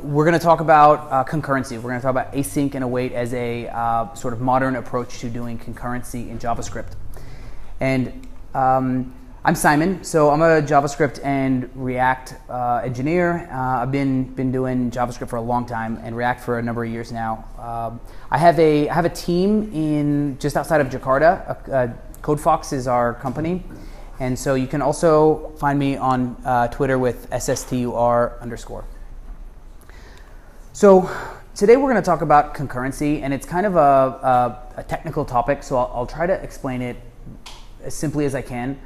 we're going to talk about uh, concurrency. We're going to talk about async and await as a uh, sort of modern approach to doing concurrency in JavaScript. And um, I'm Simon, so I'm a JavaScript and React uh, engineer. Uh, I've been been doing JavaScript for a long time and React for a number of years now. Um, I have a I have a team in just outside of Jakarta. Uh, KodeFox is our company, and so you can also find me on uh, Twitter with sstur underscore. So today we're going to talk about concurrency, and it's kind of a, a, a technical topic. So I'll, I'll try to explain it as simply as I can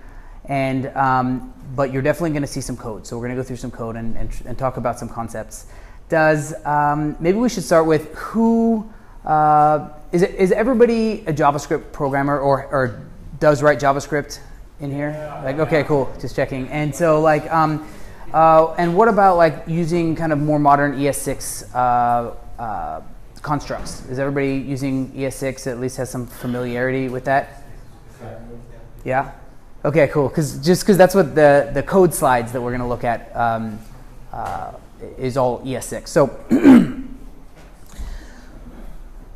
and um, but you're definitely going to see some code. So we're going to go through some code and, and, and talk about some concepts. Does um, maybe we should start with who uh, is it, is everybody a JavaScript programmer or, or does write JavaScript in here? Like okay, cool, just checking. And so like um, uh, and what about like using kind of more modern ES6 uh, uh, constructs? Is everybody using ES6 at least has some familiarity with that? Yeah. Okay, cool. Because just because that's what the the code slides that we're going to look at um, uh, is all ES6. So.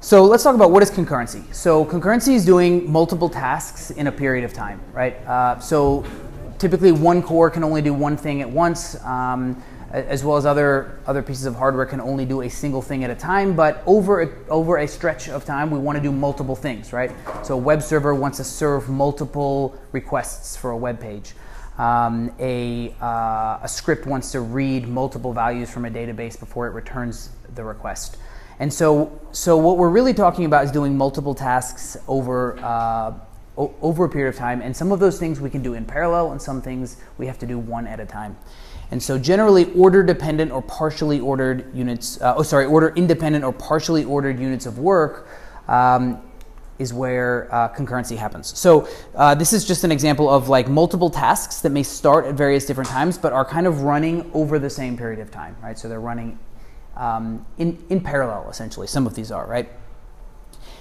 So let's talk about what is concurrency. So concurrency is doing multiple tasks in a period of time, right? Uh, so typically one core can only do one thing at once. Um, as well as other other pieces of hardware can only do a single thing at a time. But over a, over a stretch of time we want to do multiple things right? So a web server wants to serve multiple requests for a web page. Um, a, uh, a script wants to read multiple values from a database before it returns the request. And so so what we're really talking about is doing multiple tasks over uh, over a period of time and some of those things we can do in parallel and some things we have to do one at a time and so generally order dependent or partially ordered units, uh, oh sorry, order independent or partially ordered units of work um, is where uh, concurrency happens. So uh, this is just an example of like multiple tasks that may start at various different times, but are kind of running over the same period of time, right? So they're running um, in, in parallel, essentially. Some of these are, right?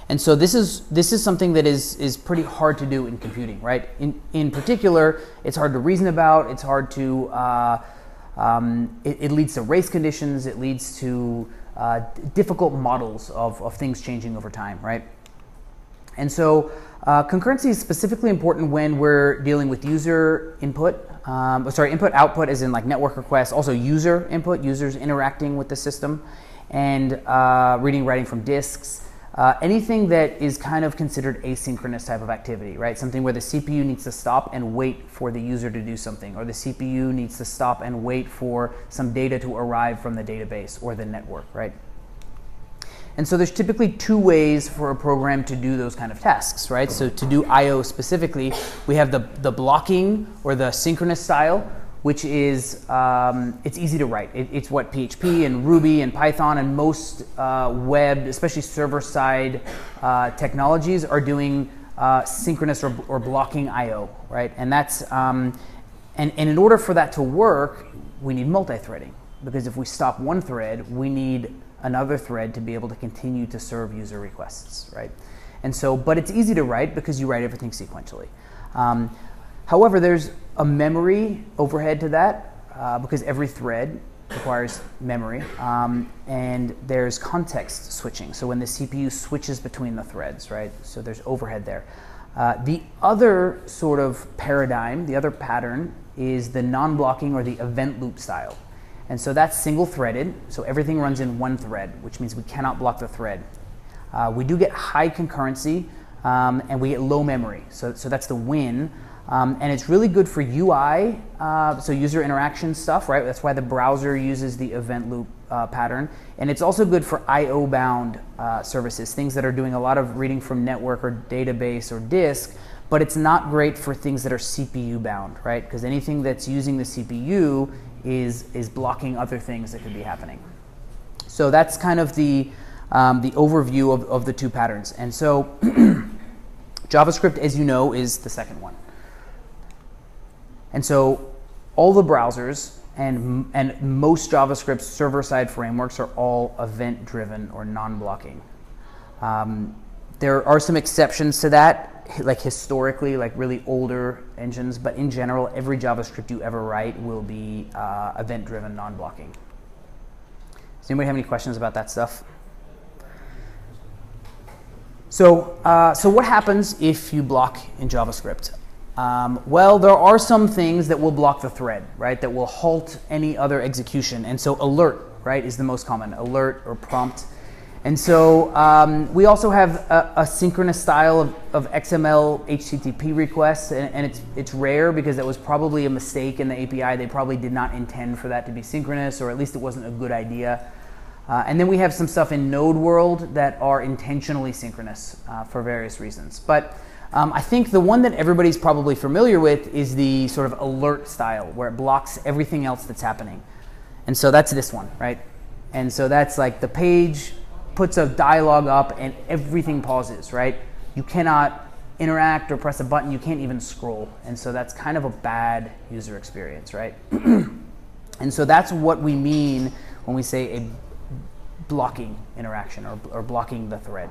And so this is this is something that is is pretty hard to do in computing, right? In in particular, it's hard to reason about. It's hard to uh, um, it, it, leads to race conditions. It leads to uh, difficult models of, of things changing over time, right? And so uh, concurrency is specifically important when we're dealing with user input. Um, oh, sorry, input output is in like network requests. Also user input, users interacting with the system, and uh, reading, writing from disks. Uh, anything that is kind of considered asynchronous type of activity, right? Something where the CPU needs to stop and wait for the user to do something, or the CPU needs to stop and wait for some data to arrive from the database or the network, right? And so there's typically two ways for a program to do those kind of tasks, right? So to do I/O specifically, we have the the blocking or the synchronous style, which is um, it's easy to write. It, it's what PHP and Ruby and Python and most uh, web, especially server-side uh, technologies, are doing uh, synchronous or, or, blocking I/O, right? And that's um, and, and in order for that to work, we need multi-threading because if we stop one thread, we need another thread to be able to continue to serve user requests, right? And so, but it's easy to write because you write everything sequentially. Um, However, there's a memory overhead to that uh, because every thread requires memory, um, and there's context switching. So when the CPU switches between the threads, right? So there's overhead there. Uh, the other sort of paradigm, the other pattern, is the non-blocking or the event loop style. And so that's single threaded, so everything runs in one thread, which means we cannot block the thread. Uh, we do get high concurrency um, and we get low memory, so, so that's the win. Um, and it's really good for UI, uh, so user interaction stuff, right? That's why the browser uses the event loop uh, pattern. And it's also good for I/O bound uh, services, things that are doing a lot of reading from network or database or disk. But it's not great for things that are CPU bound, right? Because anything that's using the CPU is is blocking other things that could be happening. So that's kind of the um, the overview of, of the two patterns. And so JavaScript, as you know, is the second one. And so all the browsers and, and most JavaScript server-side frameworks are all event-driven or non-blocking. Um, there are some exceptions to that, like historically, like really older engines, but in general, every JavaScript you ever write will be uh, event-driven non-blocking. Does anybody have any questions about that stuff? So, uh, so what happens if you block in JavaScript? Um, well, there are some things that will block the thread, right? That will halt any other execution. And so alert, right, is the most common, alert or prompt. And so um, we also have a, a synchronous style of, of, XML HTTP requests, and, and, it's, it's rare because that was probably a mistake in the API. They probably did not intend for that to be synchronous, or at least it wasn't a good idea. Uh, and then we have some stuff in Node world that are intentionally synchronous uh, for various reasons. But um, I think the one that everybody's probably familiar with is the sort of alert style, where it blocks everything else that's happening. And so that's this one, right? And so that's like the page puts a dialog up and everything pauses, right? You cannot interact or press a button, you can't even scroll. And so that's kind of a bad user experience, right? and so that's what we mean when we say a blocking interaction or, or blocking the thread.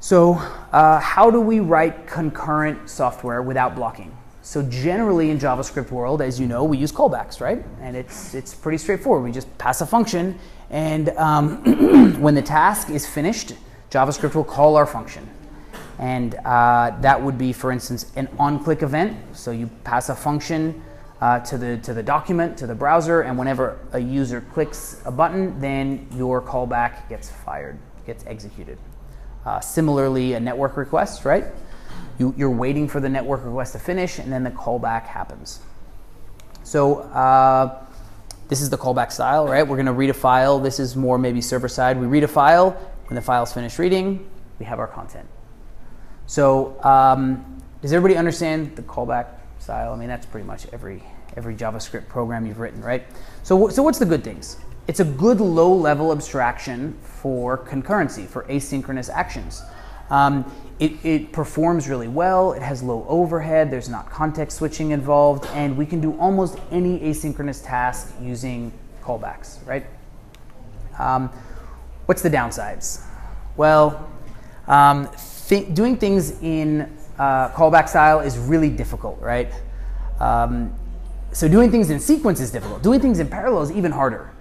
So, uh, how do we write concurrent software without blocking? So generally in JavaScript world, as you know, we use callbacks, right? And it's, it's pretty straightforward. We just pass a function, and um, when the task is finished, JavaScript will call our function. And uh, that would be, for instance, an on-click event. So you pass a function uh, to, the, to the document, to the browser, and whenever a user clicks a button, then your callback gets fired, gets executed. Uh, similarly, a network request, right? You, are waiting for the network request to finish, and then the callback happens. So uh, this is the callback style, right? We're going to read a file. This is more maybe server side. We read a file. When the file's finished reading, we have our content. So um, does everybody understand the callback style? I mean, that's pretty much every every JavaScript program you've written, right? So, so what's the good things? It's a good low-level abstraction for concurrency, for asynchronous actions. Um, it, it, performs really well, it has low overhead, there's not context switching involved, and we can do almost any asynchronous task using callbacks, right? Um, what's the downsides? Well, um, th doing things in uh, callback style is really difficult, right? Um, so doing things in sequence is difficult. Doing things in parallel is even harder.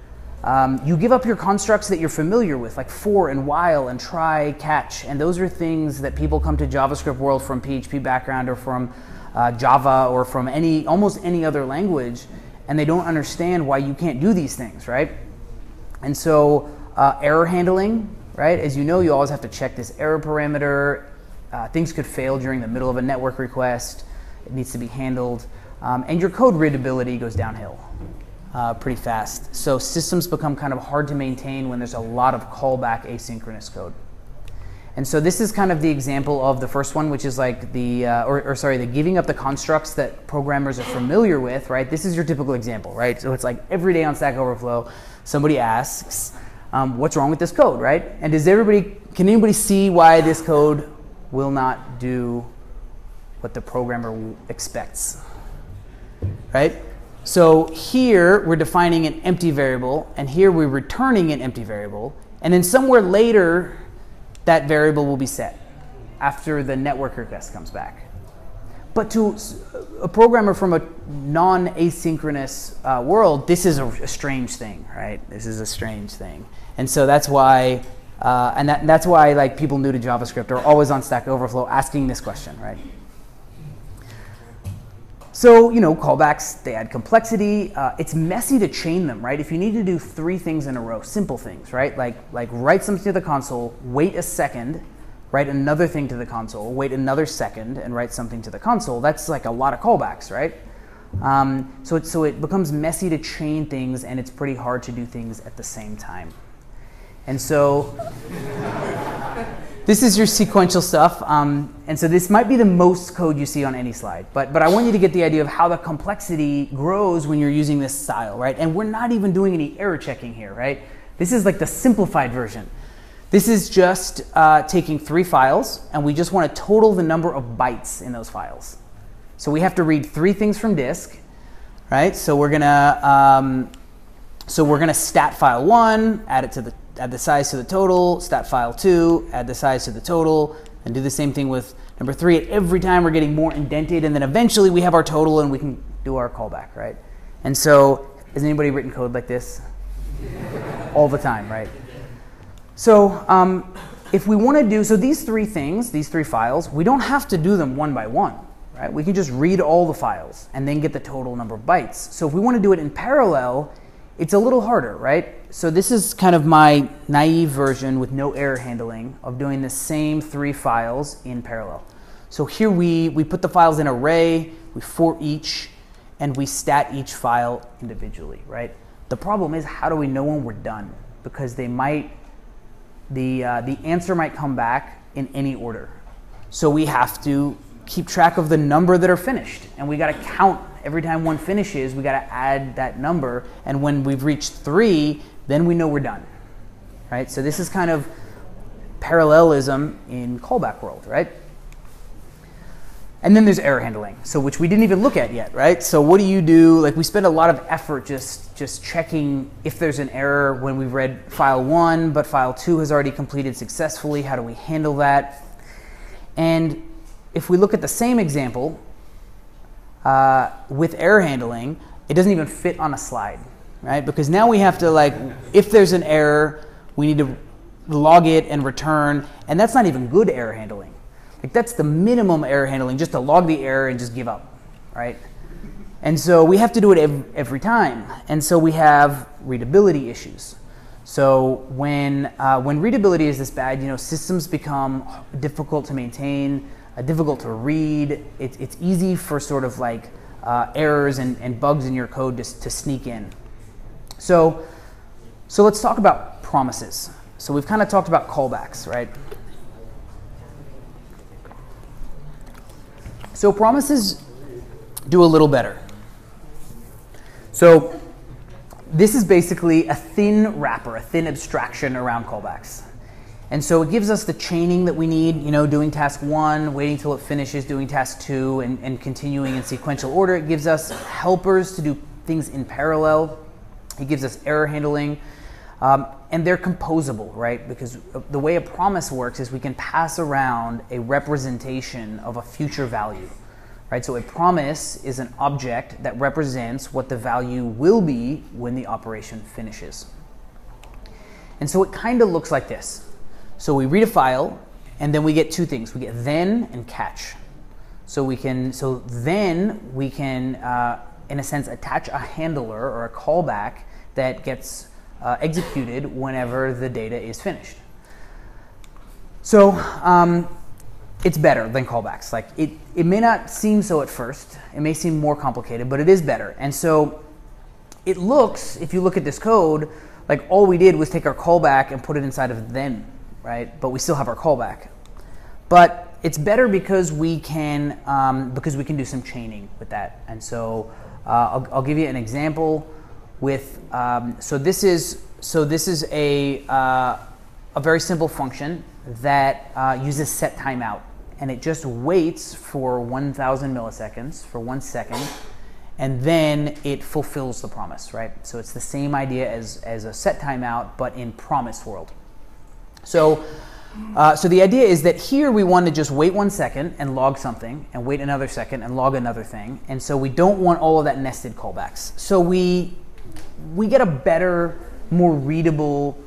Um, you give up your constructs that you're familiar with, like for and while and try, catch, and those are things that people come to JavaScript world from PHP background or from uh, Java or from any almost any other language, and they don't understand why you can't do these things, right? And so uh, error handling, right? As you know, you always have to check this error parameter. Uh, things could fail during the middle of a network request. It needs to be handled, um, and your code readability goes downhill uh, pretty fast. So systems become kind of hard to maintain when there's a lot of callback asynchronous code. And so this is kind of the example of the first one, which is like the, uh, or, or, sorry, the giving up the constructs that programmers are familiar with, right? This is your typical example, right? So it's like every day on Stack Overflow, somebody asks, um, what's wrong with this code, right? And does everybody, can anybody see why this code will not do what the programmer expects, right? So here we're defining an empty variable, and here we're returning an empty variable, and then somewhere later that variable will be set after the network request comes back. But to a programmer from a non-asynchronous uh, world, this is a, a, strange thing, right? This is a strange thing, and so that's why, uh, and that, that's why like people new to JavaScript are always on Stack Overflow asking this question, right? So, you know, callbacks, they add complexity. Uh, it's messy to chain them, right? If you need to do three things in a row, simple things, right? Like, like write something to the console, wait a second, write another thing to the console, wait another second, and write something to the console, that's like a lot of callbacks, right? Um, so, it, so it becomes messy to chain things, and it's pretty hard to do things at the same time. And so this is your sequential stuff. Um, and so this might be the most code you see on any slide. But, but I want you to get the idea of how the complexity grows when you're using this style, right? And we're not even doing any error checking here, right? This is like the simplified version. This is just uh, taking three files, and we just want to total the number of bytes in those files. So we have to read three things from disk, right? So we're gonna um, so we're gonna stat file one, add it to the add the size to the total, stat file two, add the size to the total, and do the same thing with number three. At every time we're getting more indented, and then eventually we have our total and we can do our callback, right? And so, has anybody written code like this? all the time, right? So um, if we want to do, so these three things, these three files, we don't have to do them one by one, right? We can just read all the files and then get the total number of bytes. So if we want to do it in parallel, it's a little harder, right? So this is kind of my naive version with no error handling of doing the same three files in parallel. So here we, we put the files in array, we for each, and we stat each file individually, right? The problem is how do we know when we're done? Because they might, the, uh, the answer might come back in any order. So we have to keep track of the number that are finished, and we got to count every time one finishes, we got to add that number. And when we've reached three, then we know we're done, right? So this is kind of parallelism in callback world, right? And then there's error handling, so which we didn't even look at yet, right? So what do you do? Like we spend a lot of effort just just checking if there's an error when we've read file one, but file two has already completed successfully. How do we handle that? And if we look at the same example uh, with error handling, it doesn't even fit on a slide, right? Because now we have to like, if there's an error, we need to log it and return, and that's not even good error handling like that's the minimum error handling, just to log the error and just give up, right? And so we have to do it every, every time. And so we have readability issues. So when uh, when readability is this bad, you know, systems become difficult to maintain, uh, difficult to read. It, it's easy for sort of like uh, errors and, and bugs in your code to, to sneak in. So so let's talk about promises. So we've kind of talked about callbacks, right? So promises do a little better. So this is basically a thin wrapper, a thin abstraction around callbacks. And so it gives us the chaining that we need, you know, doing task one, waiting till it finishes, doing task two, and, and continuing in sequential order. It gives us helpers to do things in parallel. It gives us error handling. Um, and they're composable, right? Because the way a promise works is we can pass around a representation of a future value, right? So a promise is an object that represents what the value will be when the operation finishes. And so it kind of looks like this. So we read a file, and then we get two things: we get then and catch. So we can, so then we can, uh, in a sense, attach a handler or a callback that gets uh, executed whenever the data is finished. So um, it's better than callbacks. Like it, it may not seem so at first. It may seem more complicated, but it is better. And so it looks, if you look at this code, like all we did was take our callback and put it inside of then, right? But we still have our callback. But it's better because we can um, because we can do some chaining with that. And so uh, I'll, I'll give you an example with um, so this is so this is a uh, a very simple function that uh, uses set timeout and it just waits for 1000 milliseconds for one second and then it fulfills the promise right so it's the same idea as as a set timeout but in promise world so uh, so the idea is that here we want to just wait one second and log something and wait another second and log another thing and so we don't want all of that nested callbacks so we we get a better, more readable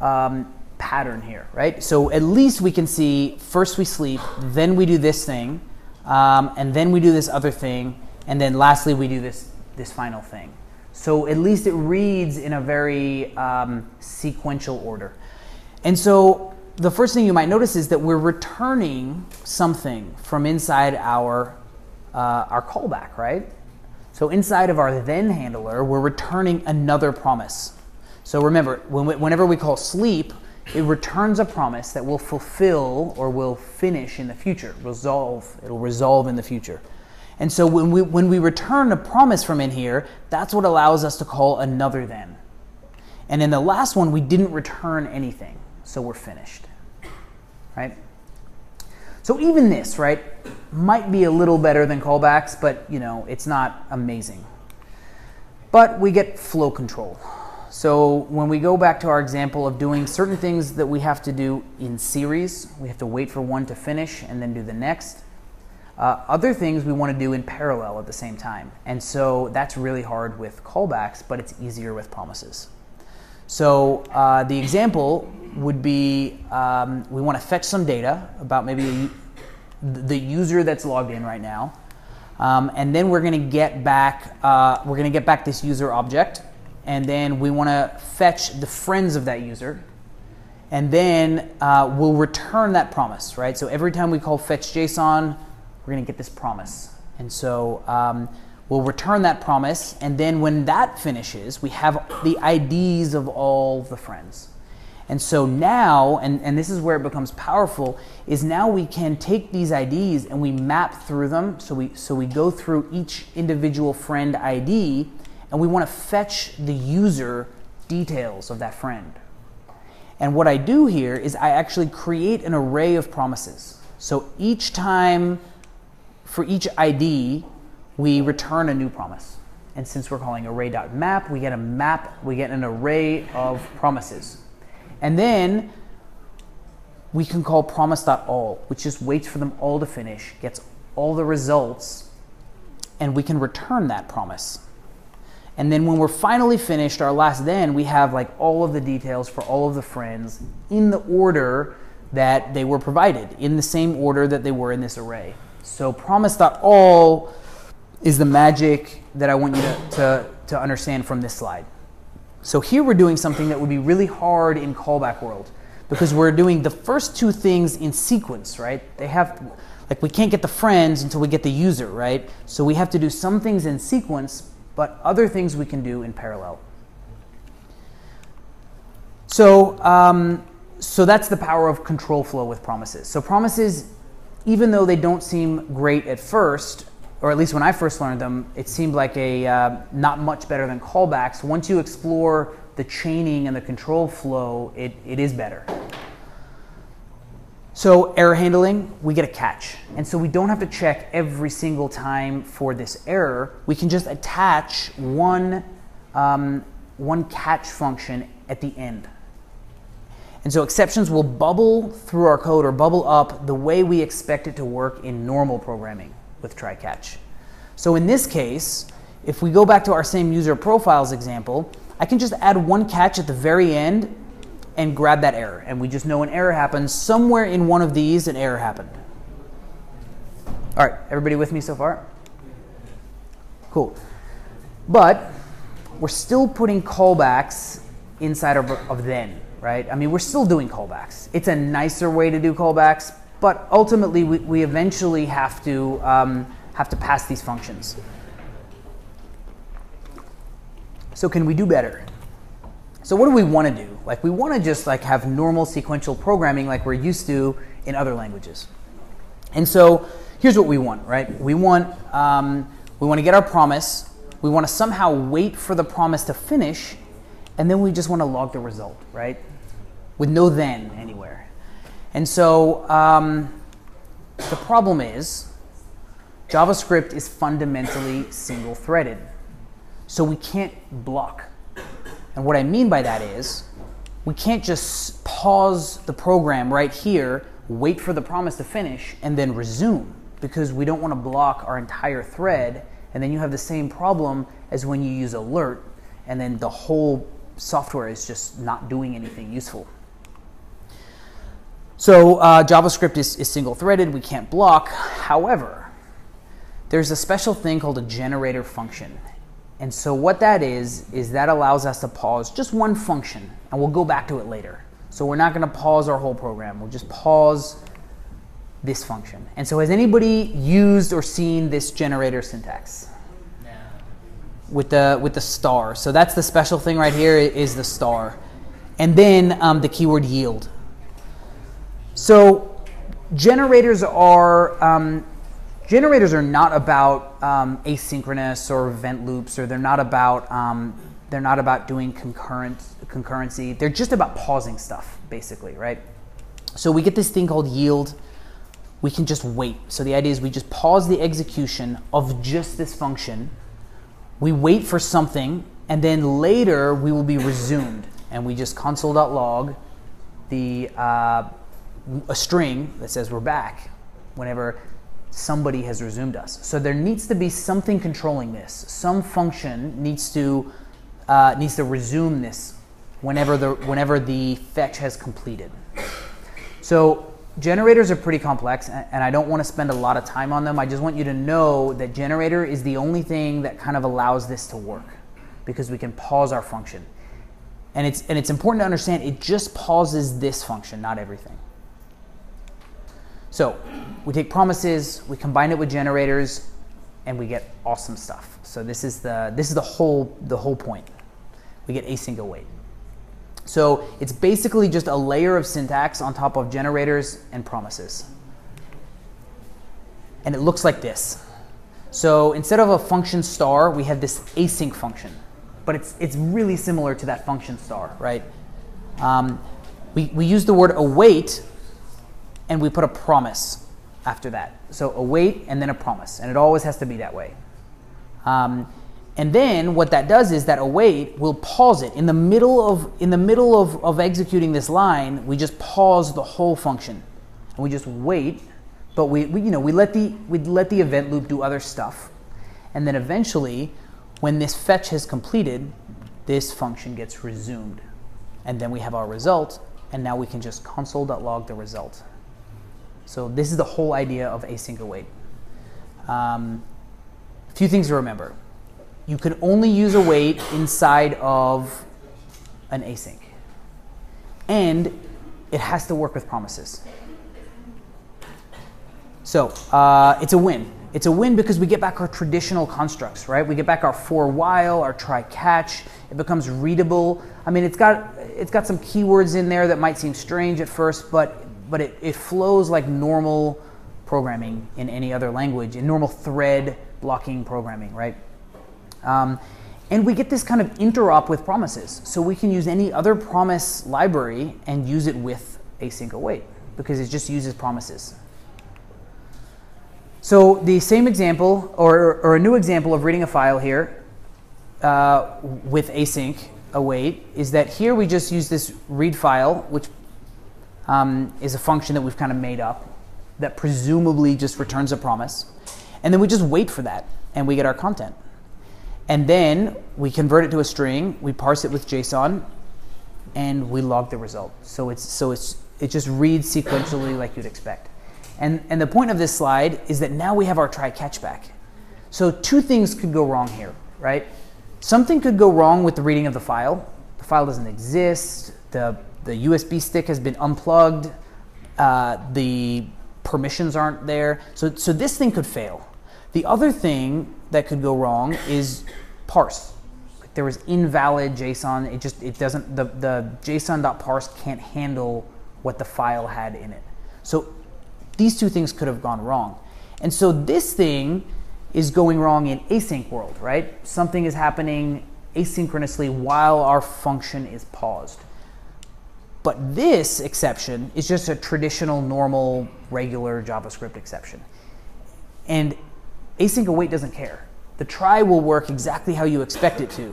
um, pattern here, right? So at least we can see first we sleep, then we do this thing, um, and then we do this other thing, and then lastly we do this this final thing. So at least it reads in a very um, sequential order. And so the first thing you might notice is that we're returning something from inside our uh, our callback, right? So inside of our then handler, we're returning another promise. So remember, when we, whenever we call sleep, it returns a promise that will fulfill or will finish in the future, resolve. It'll resolve in the future. And so when we, when we return a promise from in here, that's what allows us to call another then. And in the last one, we didn't return anything, so we're finished. Right? So even this, right, might be a little better than callbacks, but you know, it's not amazing. But we get flow control. So when we go back to our example of doing certain things that we have to do in series, we have to wait for one to finish and then do the next. Uh, other things we want to do in parallel at the same time. And so that's really hard with callbacks, but it's easier with promises. So uh, the example would be um, we want to fetch some data about maybe the user that's logged in right now. Um, and then we're going to get back uh, we're going to get back this user object, and then we want to fetch the friends of that user, and then uh, we'll return that promise, right? So every time we call fetch JSON, we're going to get this promise, and so um, we'll return that promise, and then when that finishes, we have the IDs of all the friends. And so now, and, and this is where it becomes powerful, is now we can take these IDs and we map through them. So we, so we go through each individual friend ID and we want to fetch the user details of that friend. And what I do here is I actually create an array of promises. So each time, for each ID, we return a new promise. And since we're calling array.map, we get a map, we get an array of promises. And then we can call promise.all, which just waits for them all to finish, gets all the results, and we can return that promise. And then when we're finally finished, our last then, we have like all of the details for all of the friends in the order that they were provided, in the same order that they were in this array. So promise.all is the magic that I want you to, to, to understand from this slide. So here we're doing something that would be really hard in callback world because we're doing the first two things in sequence, right? They have, like we can't get the friends until we get the user, right? So we have to do some things in sequence, but other things we can do in parallel. So, um, so that's the power of control flow with promises. So promises, even though they don't seem great at first, or at least when I first learned them, it seemed like a uh, not much better than callbacks. Once you explore the chaining and the control flow, it, it is better. So error handling, we get a catch. And so we don't have to check every single time for this error. We can just attach one, um, one catch function at the end. And so exceptions will bubble through our code or bubble up the way we expect it to work in normal programming with try catch. So in this case, if we go back to our same user profiles example, I can just add one catch at the very end and grab that error. And we just know an error happens. Somewhere in one of these, an error happened. All right, everybody with me so far? Cool. But we're still putting callbacks inside of, of then, right? I mean, we're still doing callbacks. It's a nicer way to do callbacks, but ultimately, we, we eventually have to, um, have to pass these functions. So can we do better? So what do we want to do? Like we want to just like have normal sequential programming like we're used to in other languages. And so here's what we want, right? We want um, we want to get our promise. We want to somehow wait for the promise to finish, and then we just want to log the result, right? With no then anywhere. And so um, the problem is JavaScript is fundamentally single threaded. So we can't block. And what I mean by that is we can't just pause the program right here, wait for the promise to finish, and then resume because we don't want to block our entire thread. And then you have the same problem as when you use alert, and then the whole software is just not doing anything useful. So uh, JavaScript is, is single threaded, we can't block. However, there's a special thing called a generator function. And so what that is, is that allows us to pause just one function, and we'll go back to it later. So we're not gonna pause our whole program, we'll just pause this function. And so has anybody used or seen this generator syntax? No. With the, with the star. So that's the special thing right here is the star. And then um, the keyword yield. So generators are um, generators are not about um, asynchronous or event loops, or they're not about um, they're not about doing concurrent concurrency. They're just about pausing stuff, basically, right? So we get this thing called yield. We can just wait. So the idea is we just pause the execution of just this function. We wait for something, and then later we will be resumed, and we just console.log the uh, a string that says we're back whenever somebody has resumed us. So there needs to be something controlling this. Some function needs to uh, needs to resume this whenever the, whenever the fetch has completed. So generators are pretty complex, and I don't want to spend a lot of time on them. I just want you to know that generator is the only thing that kind of allows this to work because we can pause our function. And it's, and it's important to understand it just pauses this function, not everything. So we take promises, we combine it with generators, and we get awesome stuff. So this is the, this is the, whole, the whole point. We get async await. So it's basically just a layer of syntax on top of generators and promises. And it looks like this. So instead of a function star, we have this async function. But it's, it's really similar to that function star, right? Um, we, we use the word await and we put a promise after that. So await and then a promise. And it always has to be that way. Um, and then what that does is that await will pause it in the middle of in the middle of, of executing this line. We just pause the whole function, and we just wait. But we, we you know we let the we let the event loop do other stuff, and then eventually, when this fetch has completed, this function gets resumed, and then we have our result, and now we can just console.log the result. So this is the whole idea of async await. Um, a few things to remember you can only use await inside of an async. And it has to work with promises. So uh, it's a win. It's a win because we get back our traditional constructs, right? We get back our for while, our try catch. It becomes readable. I mean, it's got it's got some keywords in there that might seem strange at first, but but it, it flows like normal programming in any other language, in normal thread blocking programming, right? Um, and we get this kind of interop with promises. So we can use any other promise library and use it with async await because it just uses promises. So the same example, or, or a new example of reading a file here uh, with async await is that here we just use this read file, which um, is a function that we've kind of made up that presumably just returns a promise. And then we just wait for that and we get our content. And then we convert it to a string, we parse it with JSON, and we log the result. So it's so it's it just reads sequentially like you'd expect. And and the point of this slide is that now we have our try catch back. So two things could go wrong here, right? Something could go wrong with the reading of the file. The file doesn't exist. The the USB stick has been unplugged. Uh, the permissions aren't there. So so this thing could fail. The other thing that could go wrong is parse. Like there was invalid JSON. It just it doesn't the the JSON.parse can't handle what the file had in it. So these two things could have gone wrong. And so this thing is going wrong in async world, right? Something is happening asynchronously while our function is paused. But this exception is just a traditional, normal, regular JavaScript exception. And async await doesn't care. The try will work exactly how you expect it to,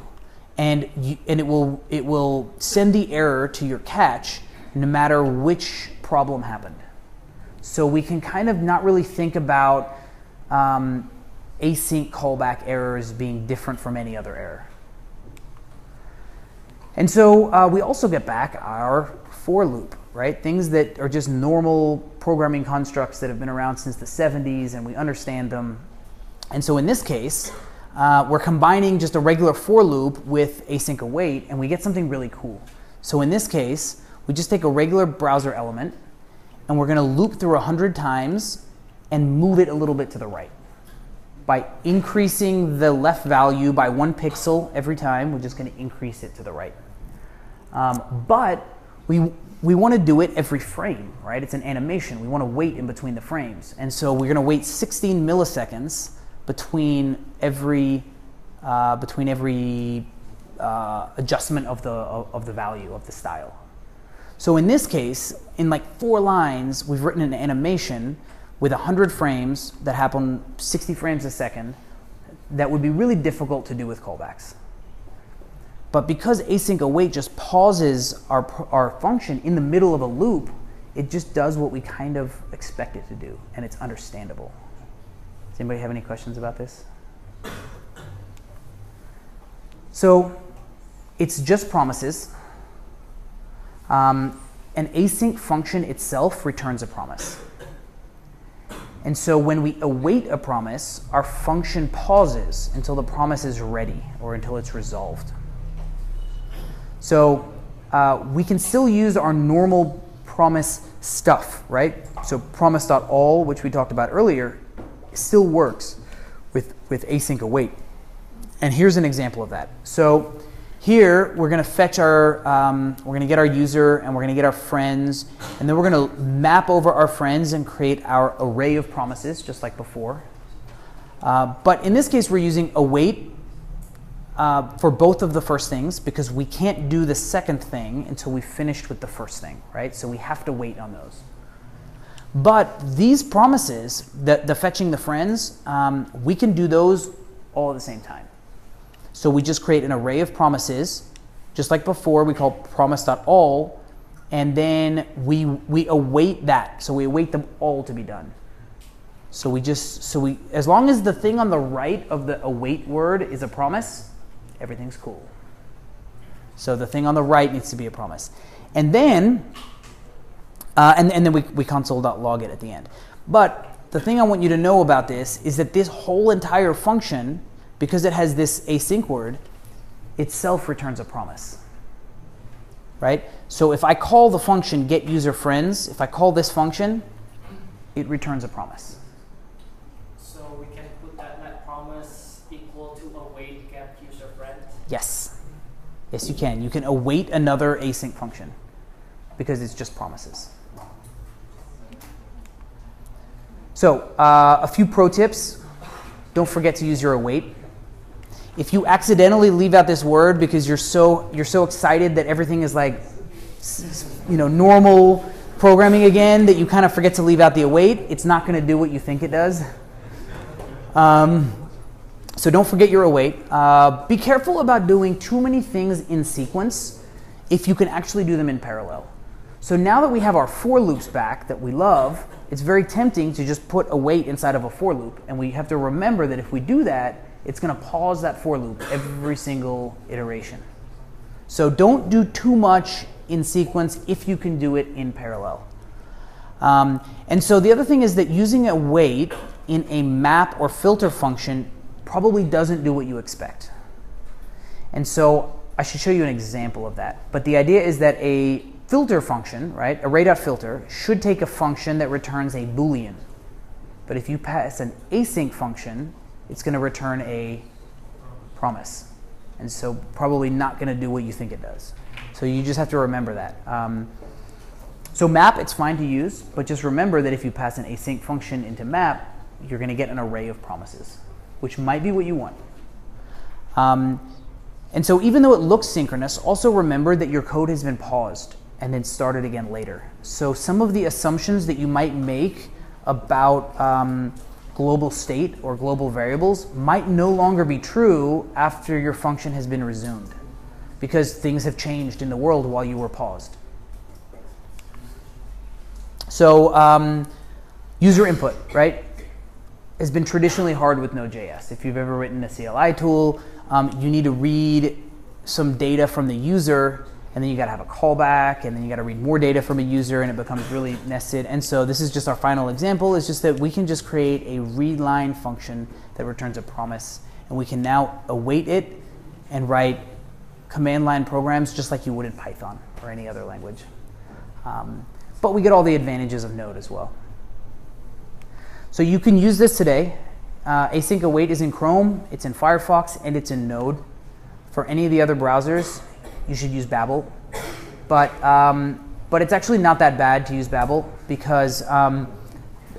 and you, and it will it will send the error to your catch no matter which problem happened. So we can kind of not really think about um, async callback errors being different from any other error. And so uh, we also get back our for loop, right? Things that are just normal programming constructs that have been around since the 70s and we understand them and so in this case, uh, we're combining just a regular for loop with async await, and we get something really cool. So in this case, we just take a regular browser element, and we're going to loop through 100 times and move it a little bit to the right. By increasing the left value by one pixel every time, we're just going to increase it to the right. Um, but we, we want to do it every frame, right? It's an animation. We want to wait in between the frames. And so we're going to wait 16 milliseconds between every uh, between every uh, adjustment of the of the value of the style. So in this case, in like four lines, we've written an animation with 100 frames that happen 60 frames a second that would be really difficult to do with callbacks. But because async await just pauses our, our function in the middle of a loop, it just does what we kind of expect it to do, and it's understandable. Does anybody have any questions about this? So it's just promises. um, an async function itself returns a promise. And so when we await a promise, our function pauses until the promise is ready or until it's resolved. So uh, we can still use our normal promise stuff, right? So promise.all, which we talked about earlier, still works with, with async await. And here's an example of that. So here we're going to fetch our, um, we're going to get our user and we're going to get our friends, and then we're going to map over our friends and create our array of promises, just like before. Uh, but in this case, we're using await uh, for both of the first things because we can't do the second thing until we've finished with the first thing, right? So we have to wait on those. But these promises, the, the fetching the friends, um, we can do those all at the same time. So we just create an array of promises, just like before, we call promise.all, and then we, we await that. So we await them all to be done. So we just, so we, as long as the thing on the right of the await word is a promise, everything's cool. So the thing on the right needs to be a promise. And then, uh, and, and then we, we console.log it at the end. But the thing I want you to know about this is that this whole entire function because it has this async word, itself returns a promise. Right? So if I call the function get user friends, if I call this function, it returns a promise. So we can put that net promise equal to await get user friend? Yes. Yes, you can. You can await another async function because it's just promises. So, uh, a few pro tips. Don't forget to use your await if you accidentally leave out this word because you're so you're so excited that everything is like you know normal programming again that you kind of forget to leave out the await it's not going to do what you think it does um, so don't forget your await uh, be careful about doing too many things in sequence if you can actually do them in parallel so now that we have our for loops back that we love it's very tempting to just put a await inside of a for loop and we have to remember that if we do that it's going to pause that for loop every single iteration. So don't do too much in sequence if you can do it in parallel. Um, and so the other thing is that using await in a map or filter function probably doesn't do what you expect. And so I should show you an example of that. But the idea is that a filter function, right, array.filter, should take a function that returns a boolean. But if you pass an async function, it's going to return a promise. And so probably not going to do what you think it does. So you just have to remember that. Um, so map, it's fine to use, but just remember that if you pass an async function into map, you're going to get an array of promises, which might be what you want. Um, and so even though it looks synchronous, also remember that your code has been paused and then started again later. So some of the assumptions that you might make about um, global state or global variables might no longer be true after your function has been resumed because things have changed in the world while you were paused. So, um, user input, right, has been traditionally hard with Node.js. If you've ever written a CLI tool, um, you need to read some data from the user and then you got to have a callback, and then you got to read more data from a user, and it becomes really nested. And so this is just our final example. Is just that we can just create a read line function that returns a promise, and we can now await it and write command line programs just like you would in Python or any other language. Um, but we get all the advantages of Node as well. So you can use this today. Uh, async await is in Chrome, it's in Firefox, and it's in Node. For any of the other browsers, you should use Babel. But, um, but it's actually not that bad to use Babel because um,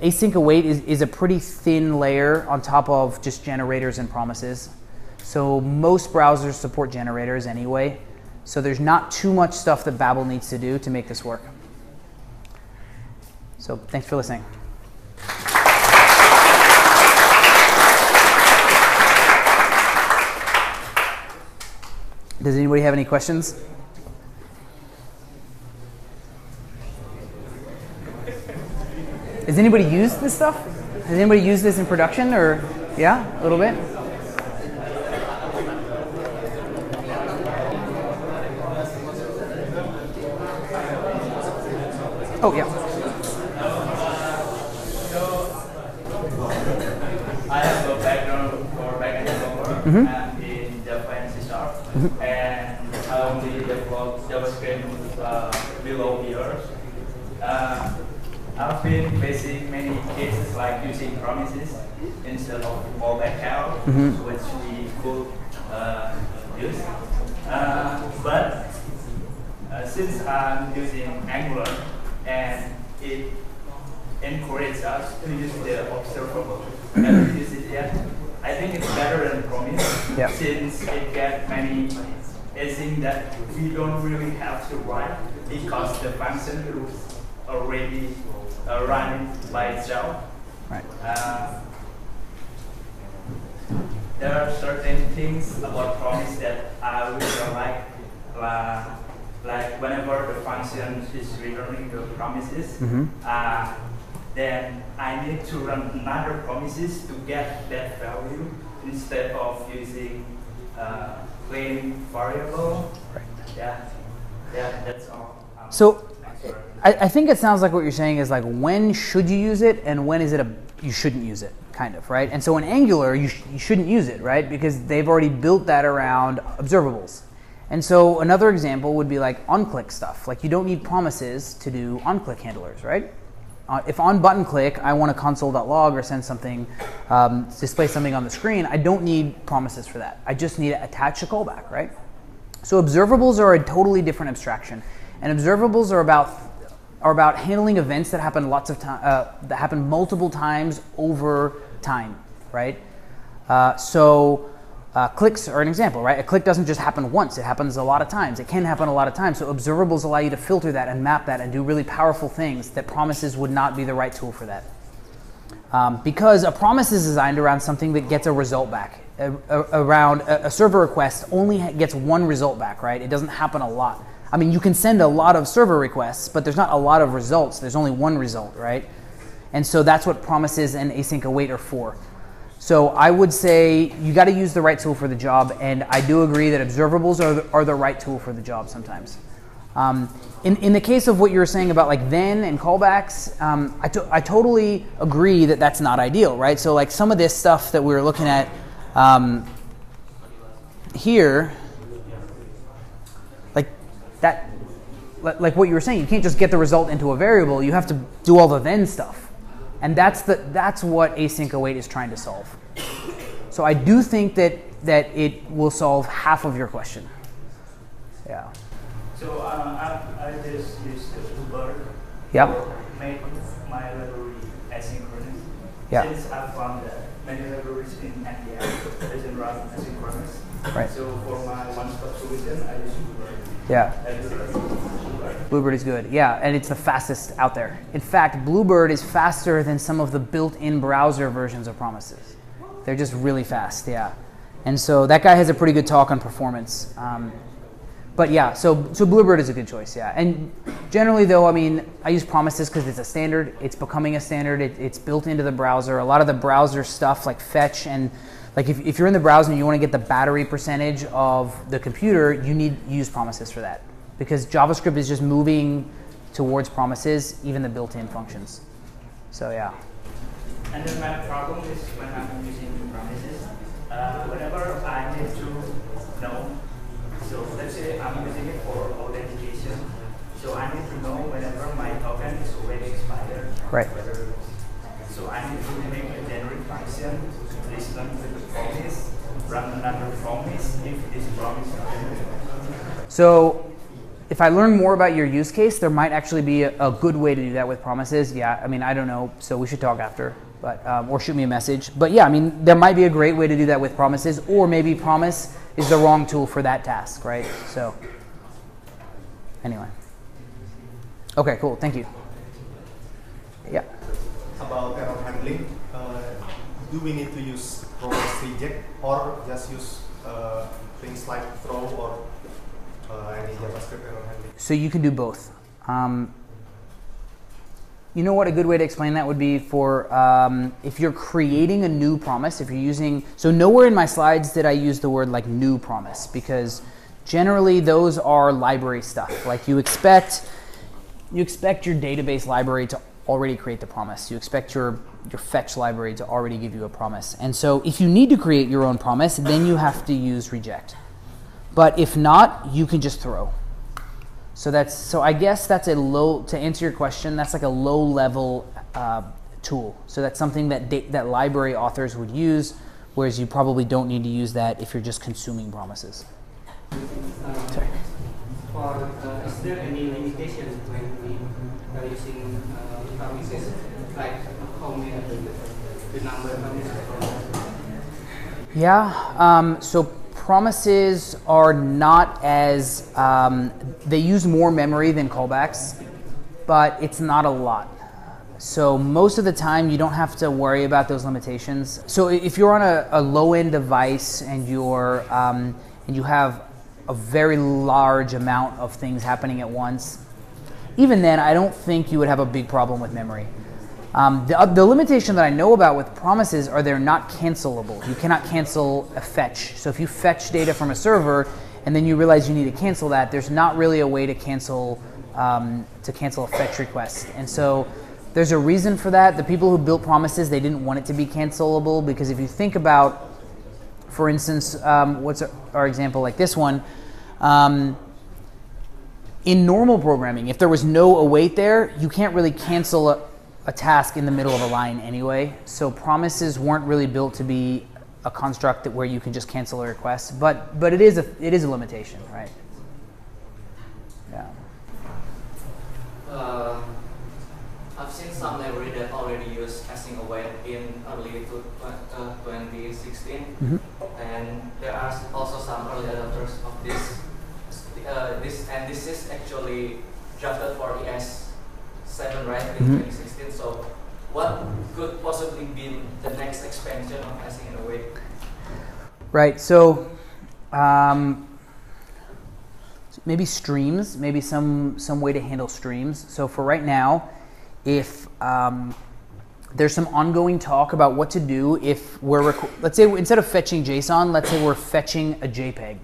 async await is, is a pretty thin layer on top of just generators and promises. So most browsers support generators anyway. So there's not too much stuff that Babel needs to do to make this work. So thanks for listening. Does anybody have any questions? Has anybody used this stuff? Has anybody used this in production or yeah, a little bit? Oh, yeah. I have a background for backend developer mm-hmm Mhm. and in Java and C Sharp, and I only develop JavaScript uh, below here. Uh, I've been facing many cases like using promises instead of fallback count, Mhm. which we could uh, use. Uh, but uh, since I'm using Angular and it encourages us to use the observable, haven't used it yet. I think it's better than promise Yeah. since it get many async that we don't really have to write because the function is already uh, running by itself. Right. Uh, there are certain things about promise that I would like, uh, like whenever the function is returning the promises, Mhm. uh, then I need to run another promises to get that value instead of using uh, plain variable. Right. Yeah, yeah, that's all. Um, So, I, I think it sounds like what you're saying is like when should you use it and when is it a you shouldn't use it kind of right and so in angular you, sh- you shouldn't use it right because they've already built that around observables and so another example would be like onclick stuff like you don't need promises to do onclick handlers right uh, if on button click i want to console.log or send something um, display something on the screen i don't need promises for that. I just need to attach a callback right? So observables are a totally different abstraction, and observables are about are about handling events that happen lots of time uh, that happen multiple times over time, right? Uh, so uh, clicks are an example, right? A click doesn't just happen once; it happens a lot of times. It can happen a lot of times. So observables allow you to filter that and map that and do really powerful things that promises would not be the right tool for that. Um, because a promise is designed around something that gets a result back. A, a- around a, a server request only gets one result back, right? It doesn't happen a lot. I mean, you can send a lot of server requests, but there's not a lot of results. There's only one result, right? And so that's what promises and async await are for. So I would say you got to use the right tool for the job, and I do agree that observables are the, are the right tool for the job sometimes. Um, in, in the case of what you were saying about like then and callbacks, um, I, to- I totally agree that that's not ideal, right? So like some of this stuff that we were looking at um, here, like that, like what you were saying, you can't just get the result into a variable. You have to do all the then stuff, and that's the that's what async await is trying to solve. So I do think that that it will solve half of your question. Yeah. So uh, I, I just use the Bluebird Yep. to make my library asynchronous. Yeah. Since I found that many libraries in NPM doesn't run asynchronous. Right. So for my one-stop solution, I use Bluebird. Yeah. Bluebird is good. Yeah, and it's the fastest out there. In fact, Bluebird is faster than some of the built-in browser versions of Promises. They're just really fast. Yeah. And so that guy has a pretty good talk on performance. Um, but yeah, so so Bluebird is a good choice. Yeah. And generally, though, I mean, I use Promises because it's a standard. It's becoming a standard. It, it's built into the browser. A lot of the browser stuff, like fetch and like if, if you're in the browser and you want to get the battery percentage of the computer, you need use promises for that. Because JavaScript is just moving towards promises, even the built-in functions. So yeah. And then my problem is when I'm using promises, uh, whenever I need to know, so let's say I'm using it for authentication, so I need to know whenever my token is already expired. Right. Whether, so I need to make a generic function, listen to the promise, run another promise if this promise is. So if I learn more about your use case, there might actually be a, a good way to do that with promises. Yeah, I mean, I don't know, so we should talk after, but um, or shoot me a message. But yeah, I mean, there might be a great way to do that with promises, or maybe promise is the wrong tool for that task, right? So anyway, okay, cool, thank you. Yeah. about error handling, uh, do we need to use reverse reject or just use uh, things like throw or So you can do both. Um, you know what a good way to explain that would be for um, if you're creating a new promise, if you're using, so nowhere in my slides did I use the word like new promise because generally those are library stuff. Like you expect, you expect your database library to already create the promise. You expect your your fetch library to already give you a promise. And so if you need to create your own promise, then you have to use reject. But if not, you can just throw. So that's so I guess that's a low to answer your question. That's like a low level uh, tool. So that's something that da- that library authors would use, whereas you probably don't need to use that if you're just consuming promises. Sorry. For uh, is there any limitation when we are using uh, promises, like how many the number of promises? Yeah. Um, so promises are not as um, they use more memory than callbacks, but it's not a lot. So most of the time, you don't have to worry about those limitations. So if you're on a, a low-end device and you're um, and you have a very large amount of things happening at once, even then, I don't think you would have a big problem with memory. Um, the, uh, the limitation that I know about with promises are they're not cancelable. You cannot cancel a fetch. So if you fetch data from a server and then you realize you need to cancel that, there's not really a way to cancel um, to cancel a fetch request. And so there's a reason for that. The people who built promises they didn't want it to be cancelable because if you think about, for instance, um, what's our, our example like this one. Um, in normal programming, if there was no await there, you can't really cancel a, a task in the middle of a line anyway. So promises weren't really built to be a construct that where you can just cancel a request. But but it is a it is a limitation, right? Yeah. Uh, I've seen some library that already use async await in early to, uh, 2016, Mhm. and there are also some early adopters of this. Uh, this and this is actually drafted for ES 7 right in Mhm. 2016. What could possibly be the next expansion of async and await? Right. So um, maybe streams, maybe some some way to handle streams. So for right now, if um, there's some ongoing talk about what to do if we're let's say instead of fetching JSON, let's say we're fetching a JPEG,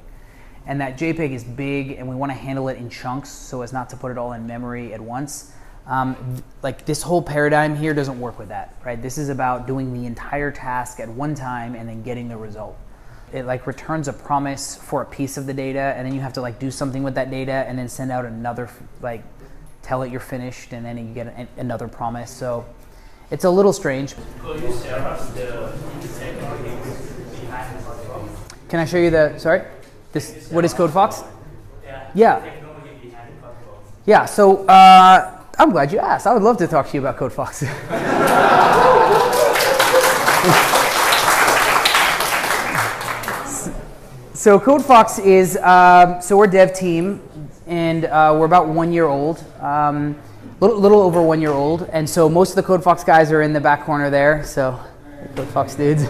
and that JPEG is big, and we want to handle it in chunks so as not to put it all in memory at once. Um, th- like this whole paradigm here doesn't work with that, right? This is about doing the entire task at one time and then getting the result. It like returns a promise for a piece of the data, and then you have to like do something with that data, and then send out another f- like tell it you're finished, and then you get another promise. So it's a little strange. Could you share us the technology behind the protocol? Can I show you the sorry? This what is KodeFox? Yeah. Yeah. Technology behind the protocol. Yeah, so uh, I'm glad you asked. I would love to talk to you about KodeFox. so KodeFox is um, so we're a dev team, and uh, we're about one year old, um, little, little over one year old, and so most of the KodeFox guys are in the back corner there. So KodeFox dudes.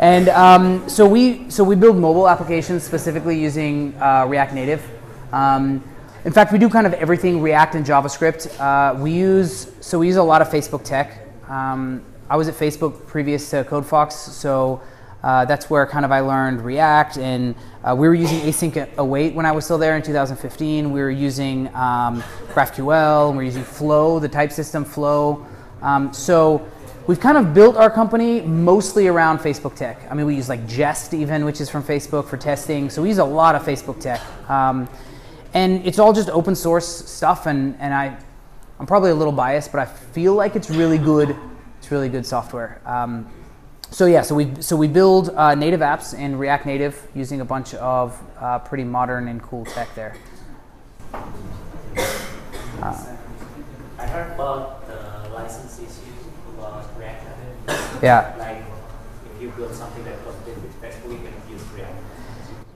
And um, so we so we build mobile applications specifically using uh, React Native. Um, in fact, we do kind of everything React and JavaScript. Uh, we use so we use a lot of Facebook tech. Um, I was at Facebook previous to KodeFox, so uh, that's where kind of I learned React, and uh, we were using async await when I was still there in 2015. We were using um, GraphQL, and we are using Flow, the type system Flow. Um, so we've kind of built our company mostly around Facebook tech. I mean, we use like Jest even, which is from Facebook for testing. So we use a lot of Facebook tech. Um, and it's all just open source stuff. And, and I, I'm probably a little biased, but I feel like it's really good. It's really good software. Um, so yeah, so we so we build uh, native apps in React Native using a bunch of uh, pretty modern and cool tech there. I heard about the license issue about React Native. Yeah. Like, if you build something that was built with Facebook, you can use React.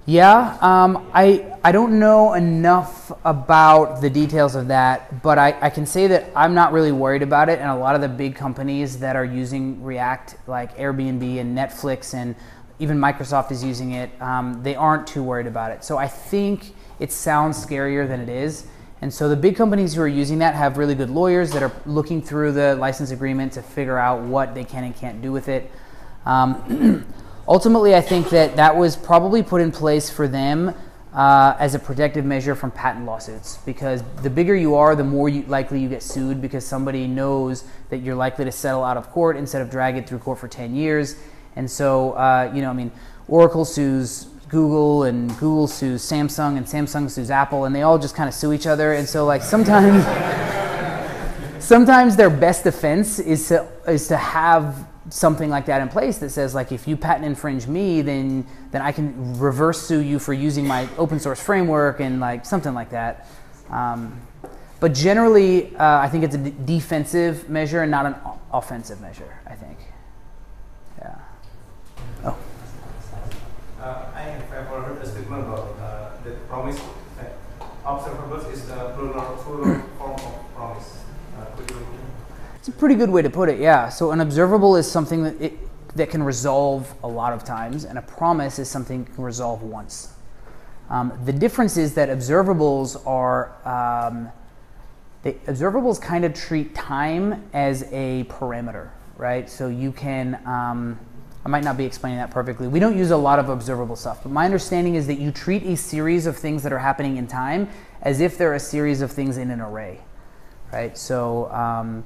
Yeah, um, I I don't know enough about the details of that, but I, I can say that I'm not really worried about it. And a lot of the big companies that are using React, like Airbnb and Netflix, and even Microsoft is using it, um, they aren't too worried about it. So I think it sounds scarier than it is. And so the big companies who are using that have really good lawyers that are looking through the license agreement to figure out what they can and can't do with it. Um, ultimately, I think that that was probably put in place for them uh, as a protective measure from patent lawsuits because the bigger you are, the more you, likely you get sued because somebody knows that you're likely to settle out of court instead of drag it through court for 10 years. And so, uh, you know, I mean, Oracle sues Google and Google sues Samsung and Samsung sues Apple and they all just kind of sue each other. And so, like, sometimes. sometimes their best defense is to is to have something like that in place that says like if you patent infringe me then then I can reverse sue you for using my open source framework and like something like that. Um, but generally, uh, I think it's a d- defensive measure and not an o- offensive measure. I think. Yeah. Oh. Uh, I heard a statement about uh, that promise that observables is the plural, plural form of promise. Uh, could you It's a pretty good way to put it, yeah. So an observable is something that it, that can resolve a lot of times, and a promise is something that can resolve once. Um, the difference is that observables are um, the observables kind of treat time as a parameter, right? So you can. Um, I might not be explaining that perfectly. We don't use a lot of observable stuff, but my understanding is that you treat a series of things that are happening in time as if they're a series of things in an array, right? So um,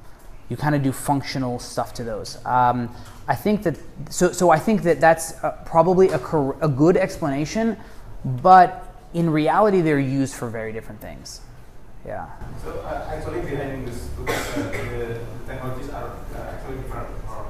you kind of do functional stuff to those. Um, I think that so. So I think that that's uh, probably a, cor- a good explanation, but in reality, they're used for very different things. Yeah. So uh, actually behind this, because uh, the technologies are uh, actually different. Or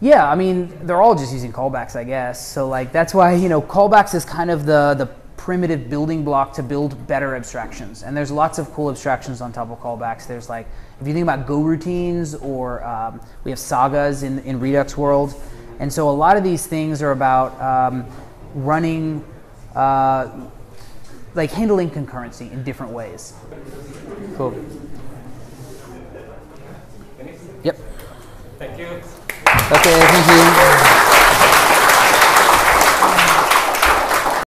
Yeah, I mean, they're all just using callbacks, I guess. So like that's why, you know, callbacks is kind of the the primitive building block to build better abstractions. And there's lots of cool abstractions on top of callbacks. There's like if you think about Go routines or um, we have sagas in in Redux world. And so a lot of these things are about um, running uh, like handling concurrency in different ways. Cool. Yep. Thank you. Okay, thank you.